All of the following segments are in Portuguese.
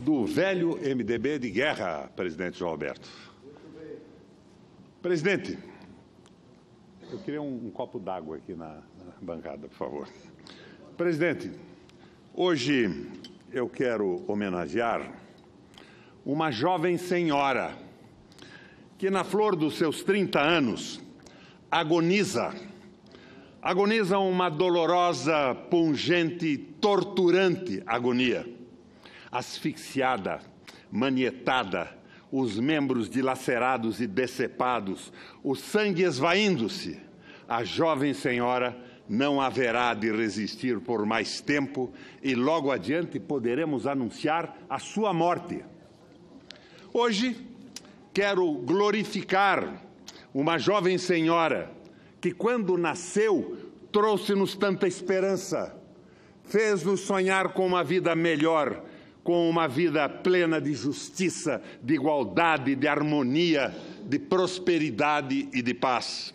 do velho MDB de guerra, presidente João Alberto. Presidente, eu queria um, um copo d'água aqui na, na bancada, por favor. Presidente, hoje eu quero homenagear uma jovem senhora que, na flor dos seus 30 anos, agoniza agoniza uma dolorosa, pungente, torturante agonia. Asfixiada, manietada, os membros dilacerados e decepados, o sangue esvaindo-se, a jovem senhora não haverá de resistir por mais tempo e logo adiante poderemos anunciar a sua morte. Hoje quero glorificar uma jovem senhora que, quando nasceu, trouxe-nos tanta esperança, fez-nos sonhar com uma vida melhor, com uma vida plena de justiça, de igualdade, de harmonia, de prosperidade e de paz.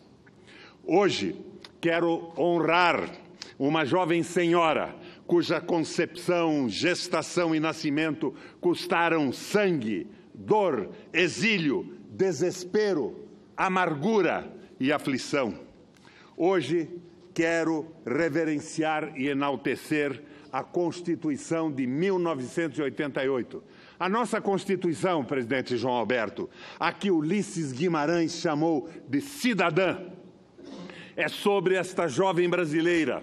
Hoje, quero honrar uma jovem senhora cuja concepção, gestação e nascimento custaram sangue, dor, exílio, desespero, amargura e aflição. Hoje quero reverenciar e enaltecer a Constituição de 1988. A nossa Constituição, presidente João Alberto, a que Ulisses Guimarães chamou de cidadã, é sobre esta jovem brasileira,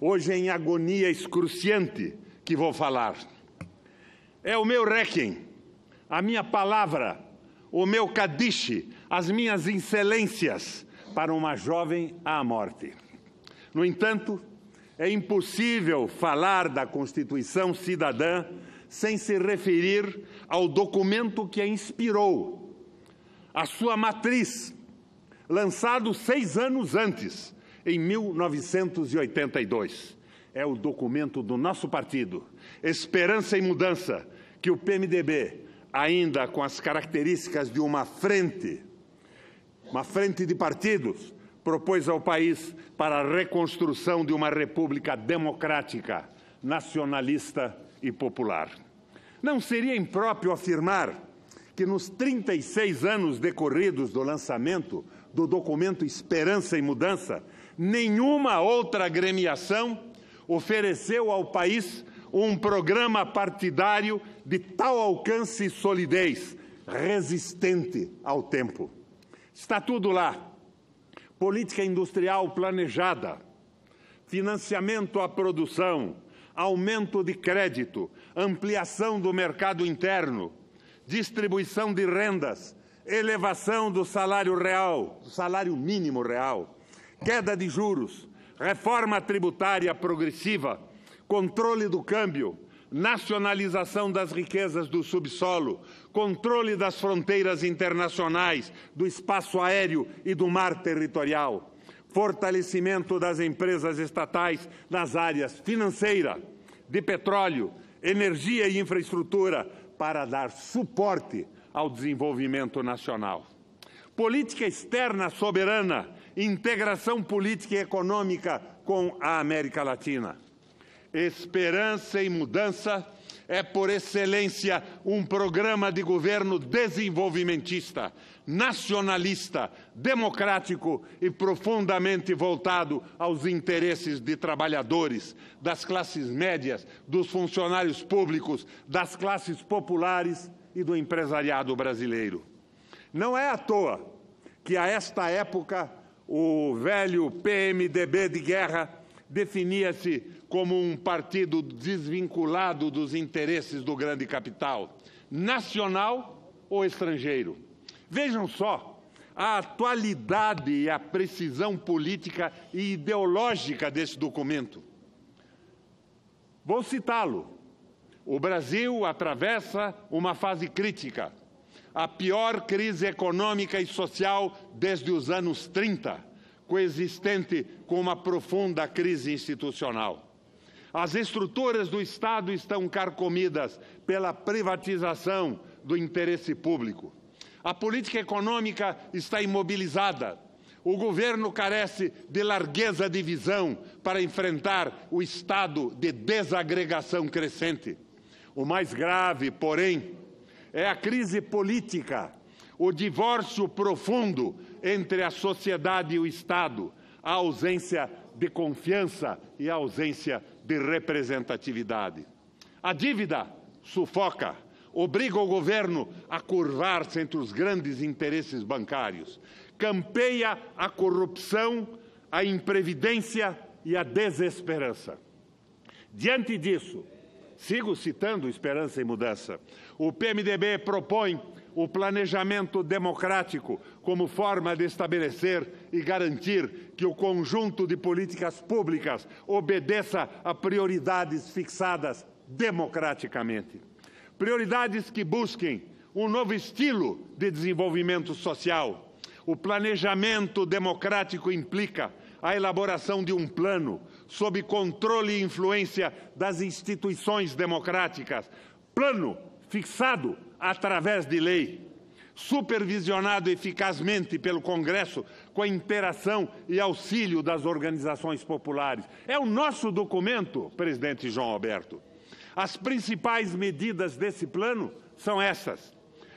hoje em agonia excruciante, que vou falar. É o meu requiem, a minha palavra, o meu cadiche, as minhas excelências para uma jovem à morte. No entanto, é impossível falar da Constituição Cidadã sem se referir ao documento que a inspirou, a sua matriz, lançado seis anos antes, em 1982. É o documento do nosso partido, Esperança e Mudança, que o PMDB, ainda com as características de uma frente uma frente de partidos propôs ao país para a reconstrução de uma república democrática, nacionalista e popular. Não seria impróprio afirmar que nos 36 anos decorridos do lançamento do documento Esperança e Mudança, nenhuma outra agremiação ofereceu ao país um programa partidário de tal alcance e solidez, resistente ao tempo. Está tudo lá. Política industrial planejada, financiamento à produção, aumento de crédito, ampliação do mercado interno, distribuição de rendas, elevação do salário real, do salário mínimo real, queda de juros, reforma tributária progressiva, controle do câmbio, nacionalização das riquezas do subsolo, controle das fronteiras internacionais, do espaço aéreo e do mar territorial, fortalecimento das empresas estatais nas áreas financeira, de petróleo, energia e infraestrutura para dar suporte ao desenvolvimento nacional. Política externa soberana, integração política e econômica com a América Latina Esperança e Mudança é, por excelência, um programa de governo desenvolvimentista, nacionalista, democrático e profundamente voltado aos interesses de trabalhadores, das classes médias, dos funcionários públicos, das classes populares e do empresariado brasileiro. Não é à toa que, a esta época, o velho PMDB de guerra definia-se como um partido desvinculado dos interesses do grande capital, nacional ou estrangeiro. Vejam só a atualidade e a precisão política e ideológica desse documento. Vou citá-lo. O Brasil atravessa uma fase crítica, a pior crise econômica e social desde os anos 30 coexistente com uma profunda crise institucional. As estruturas do Estado estão carcomidas pela privatização do interesse público. A política econômica está imobilizada. O governo carece de largueza de visão para enfrentar o estado de desagregação crescente. O mais grave, porém, é a crise política, o divórcio profundo entre a sociedade e o Estado, a ausência de confiança e a ausência de representatividade. A dívida sufoca, obriga o governo a curvar-se entre os grandes interesses bancários, campeia a corrupção, a imprevidência e a desesperança. Diante disso, sigo citando Esperança e Mudança, o PMDB propõe o planejamento democrático como forma de estabelecer e garantir que o conjunto de políticas públicas obedeça a prioridades fixadas democraticamente. Prioridades que busquem um novo estilo de desenvolvimento social. O planejamento democrático implica a elaboração de um plano sob controle e influência das instituições democráticas, plano fixado através de lei, supervisionado eficazmente pelo Congresso com a interação e auxílio das organizações populares. É o nosso documento, presidente João Alberto. As principais medidas desse plano são essas: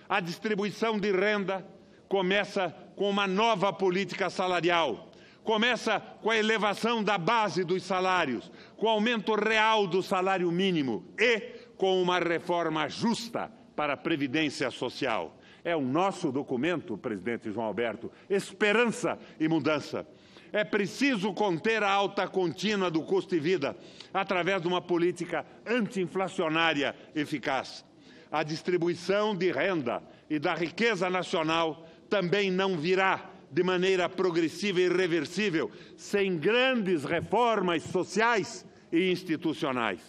a distribuição de renda começa com uma nova política salarial começa com a elevação da base dos salários, com o aumento real do salário mínimo e com uma reforma justa para a Previdência Social. É o nosso documento, presidente João Alberto, esperança e mudança. É preciso conter a alta contínua do custo de vida através de uma política anti-inflacionária eficaz. A distribuição de renda e da riqueza nacional também não virá de maneira progressiva e irreversível, sem grandes reformas sociais e institucionais.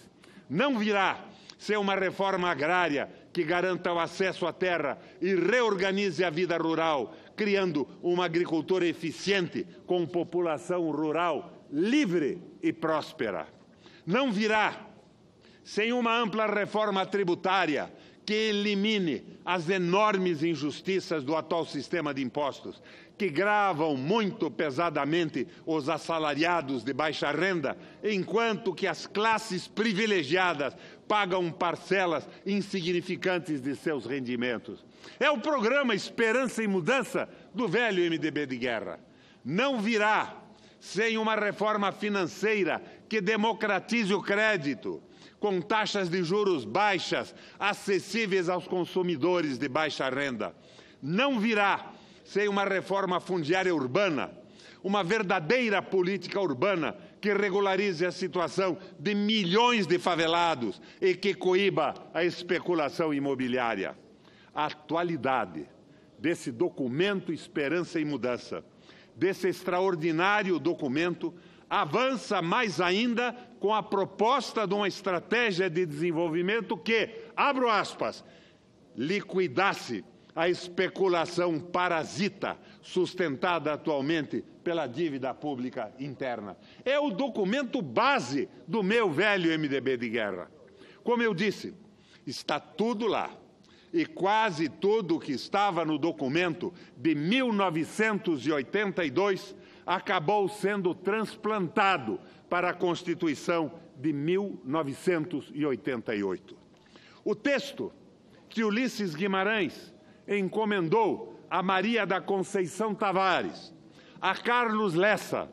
Não virá sem uma reforma agrária que garanta o acesso à terra e reorganize a vida rural, criando uma agricultura eficiente com população rural livre e próspera. Não virá sem uma ampla reforma tributária que elimine as enormes injustiças do atual sistema de impostos, que gravam muito pesadamente os assalariados de baixa renda, enquanto que as classes privilegiadas pagam parcelas insignificantes de seus rendimentos. É o programa Esperança e Mudança do velho MDB de guerra. Não virá sem uma reforma financeira que democratize o crédito, com taxas de juros baixas, acessíveis aos consumidores de baixa renda. Não virá sem uma reforma fundiária urbana, uma verdadeira política urbana que regularize a situação de milhões de favelados e que coíba a especulação imobiliária. A atualidade desse documento Esperança e Mudança, desse extraordinário documento, avança mais ainda com a proposta de uma estratégia de desenvolvimento que, abro aspas, liquidasse a especulação parasita sustentada atualmente pela dívida pública interna. É o documento base do meu velho MDB de guerra. Como eu disse, está tudo lá. E quase tudo que estava no documento de 1982 acabou sendo transplantado para a Constituição de 1988. O texto que Ulisses Guimarães encomendou a Maria da Conceição Tavares, a Carlos Lessa,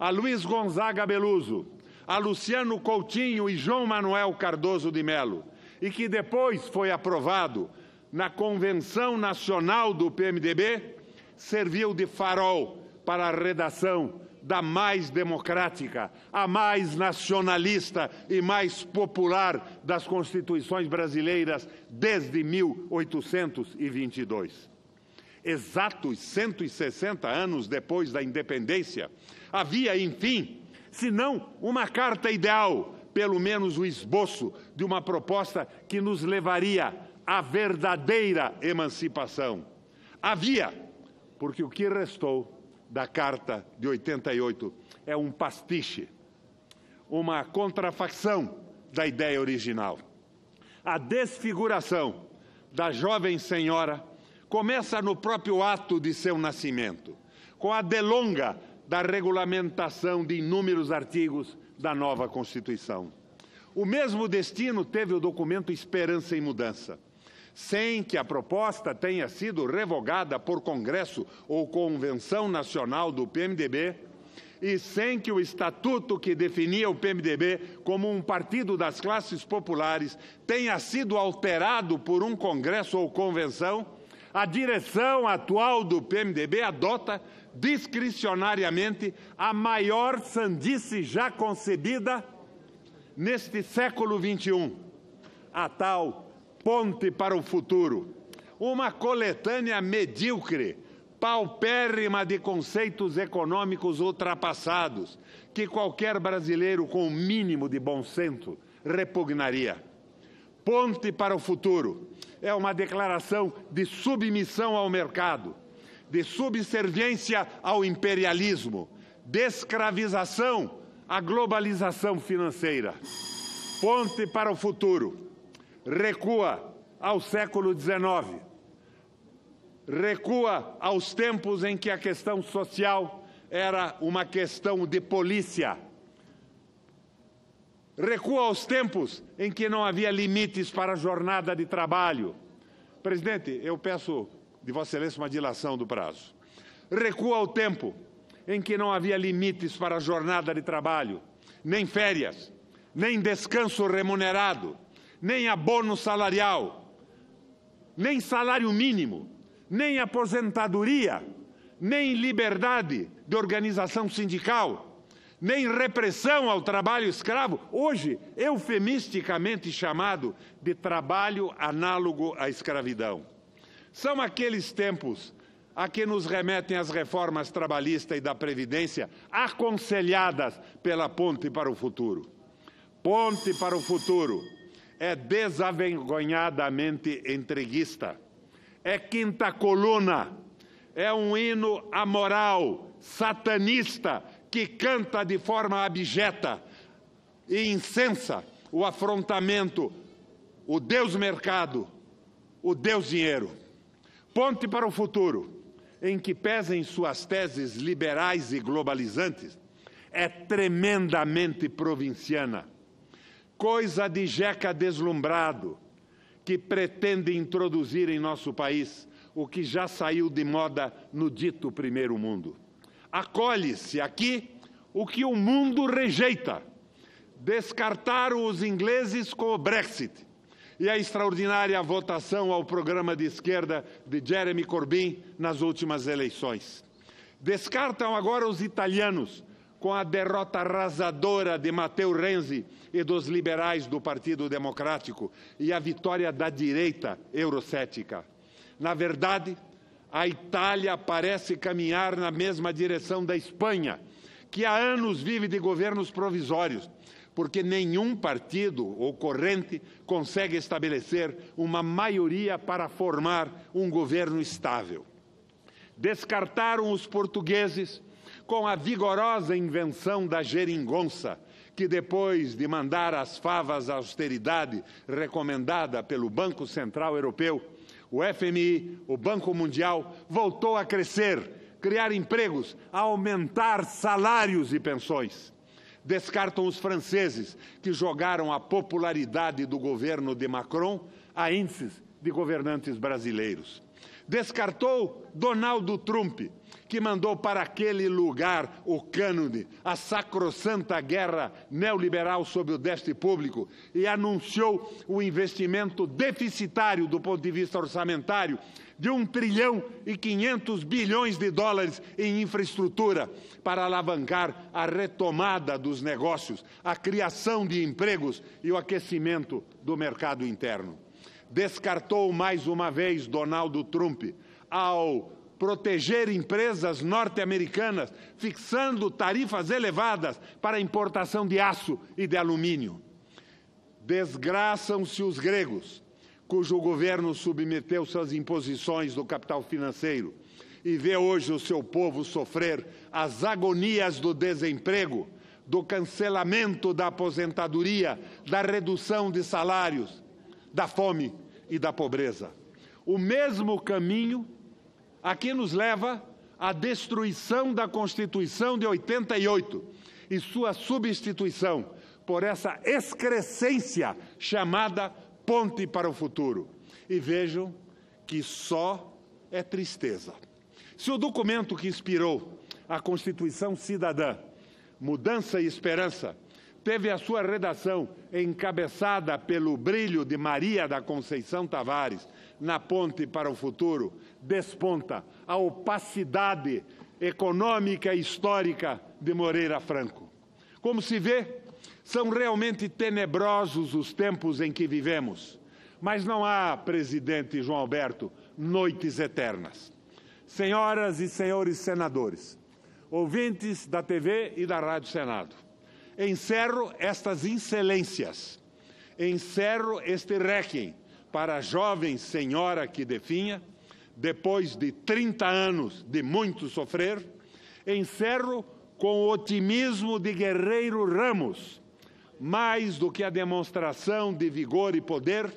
a Luiz Gonzaga Beluso, a Luciano Coutinho e João Manuel Cardoso de Melo, e que depois foi aprovado na Convenção Nacional do PMDB, serviu de farol para a redação da mais democrática, a mais nacionalista e mais popular das constituições brasileiras desde 1822. Exatos 160 anos depois da independência, havia, enfim, se não uma carta ideal, pelo menos o esboço de uma proposta que nos levaria à verdadeira emancipação. Havia, porque o que restou da Carta de 88 é um pastiche, uma contrafação da ideia original. A desfiguração da jovem senhora começa no próprio ato de seu nascimento, com a delonga da regulamentação de inúmeros artigos da nova Constituição. O mesmo destino teve o documento Esperança e Mudança. Sem que a proposta tenha sido revogada por Congresso ou Convenção Nacional do PMDB, e sem que o estatuto que definia o PMDB como um partido das classes populares tenha sido alterado por um congresso ou convenção, a direção atual do PMDB adota discricionariamente a maior sandice já concebida neste século XXI, a tal ponte para o futuro, uma coletânea medíocre paupérrima de conceitos econômicos ultrapassados que qualquer brasileiro com o mínimo de bom senso repugnaria. Ponte para o futuro é uma declaração de submissão ao mercado, de subserviência ao imperialismo, de escravização à globalização financeira. Ponte para o futuro recua ao século XIX recua aos tempos em que a questão social era uma questão de polícia. Recua aos tempos em que não havia limites para a jornada de trabalho. Presidente, eu peço de Vossa Excelência uma dilação do prazo. Recua ao tempo em que não havia limites para a jornada de trabalho, nem férias, nem descanso remunerado, nem abono salarial, nem salário mínimo nem aposentadoria, nem liberdade de organização sindical, nem repressão ao trabalho escravo, hoje eufemisticamente chamado de trabalho análogo à escravidão. São aqueles tempos a que nos remetem as reformas trabalhista e da Previdência, aconselhadas pela Ponte para o Futuro. Ponte para o Futuro é desavergonhadamente entreguista é quinta coluna, é um hino amoral, satanista, que canta de forma abjeta e incensa o afrontamento, o Deus mercado, o Deus dinheiro. Ponte para o futuro, em que pesem suas teses liberais e globalizantes, é tremendamente provinciana. Coisa de jeca deslumbrado, que pretende introduzir em nosso país o que já saiu de moda no dito primeiro mundo. Acolhe-se aqui o que o mundo rejeita. Descartaram os ingleses com o Brexit e a extraordinária votação ao programa de esquerda de Jeremy Corbyn nas últimas eleições. Descartam agora os italianos com a derrota arrasadora de Matteo Renzi e dos liberais do Partido Democrático e a vitória da direita eurocética. Na verdade, a Itália parece caminhar na mesma direção da Espanha, que há anos vive de governos provisórios, porque nenhum partido ou corrente consegue estabelecer uma maioria para formar um governo estável. Descartaram os portugueses com a vigorosa invenção da geringonça, que depois de mandar as favas à austeridade recomendada pelo Banco Central Europeu, o FMI, o Banco Mundial, voltou a crescer, criar empregos, aumentar salários e pensões. Descartam os franceses, que jogaram a popularidade do governo de Macron a índices de governantes brasileiros. Descartou Donaldo Trump, que mandou para aquele lugar o cânone, a sacrossanta guerra neoliberal sobre o déficit público e anunciou o investimento deficitário do ponto de vista orçamentário de um trilhão e 500 bilhões de dólares em infraestrutura para alavancar a retomada dos negócios, a criação de empregos e o aquecimento do mercado interno. Descartou mais uma vez Donaldo Trump ao proteger empresas norte-americanas, fixando tarifas elevadas para a importação de aço e de alumínio. Desgraçam-se os gregos, cujo governo submeteu suas imposições do capital financeiro e vê hoje o seu povo sofrer as agonias do desemprego, do cancelamento da aposentadoria, da redução de salários, da fome e da pobreza. O mesmo caminho aqui nos leva à destruição da Constituição de 88 e sua substituição por essa excrescência chamada ponte para o futuro. E vejam que só é tristeza. Se o documento que inspirou a Constituição Cidadã, Mudança e Esperança, teve a sua redação encabeçada pelo brilho de Maria da Conceição Tavares na Ponte para o Futuro, desponta a opacidade econômica e histórica de Moreira Franco. Como se vê, são realmente tenebrosos os tempos em que vivemos. Mas não há, presidente João Alberto, noites eternas. Senhoras e senhores senadores, ouvintes da TV e da Rádio Senado, encerro estas incelências, encerro este requiem para a jovem senhora que definha, depois de 30 anos de muito sofrer, encerro com o otimismo de Guerreiro Ramos, mais do que a demonstração de vigor e poder,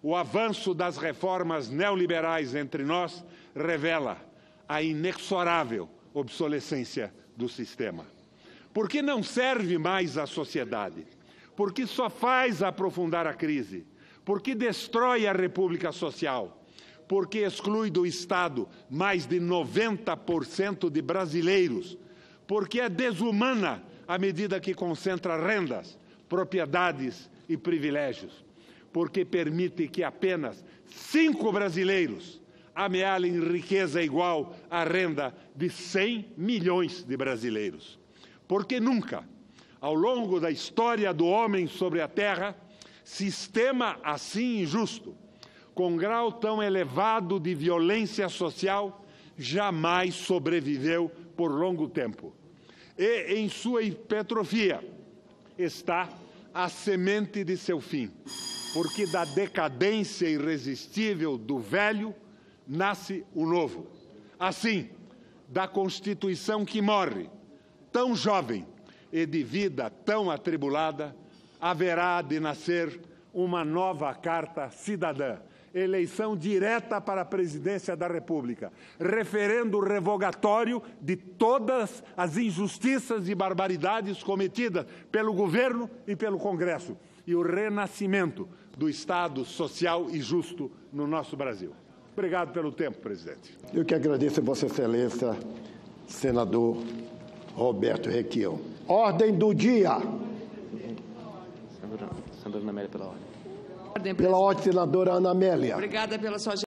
o avanço das reformas neoliberais entre nós revela a inexorável obsolescência do sistema. Porque não serve mais à sociedade, porque só faz aprofundar a crise, porque destrói a República Social, porque exclui do Estado mais de 90% de brasileiros, porque é desumana à medida que concentra rendas, propriedades e privilégios? Porque permite que apenas cinco brasileiros amealhem riqueza igual à renda de 100 milhões de brasileiros. Porque nunca, ao longo da história do homem sobre a Terra, sistema assim injusto, com grau tão elevado de violência social, jamais sobreviveu por longo tempo. E em sua hipertrofia está a semente de seu fim porque da decadência irresistível do velho nasce o novo. Assim, da Constituição que morre, tão jovem e de vida tão atribulada, haverá de nascer uma nova Carta Cidadã, eleição direta para a presidência da República, referendo revogatório de todas as injustiças e barbaridades cometidas pelo governo e pelo Congresso e o renascimento do Estado social e justo no nosso Brasil. Obrigado pelo tempo, presidente. Eu que agradeço a Vossa Excelência, senador Roberto Requião. Ordem do dia. Senadora Ana Amélia, pela ordem. Pela ordem, senadora Ana Amélia. Obrigada pela sua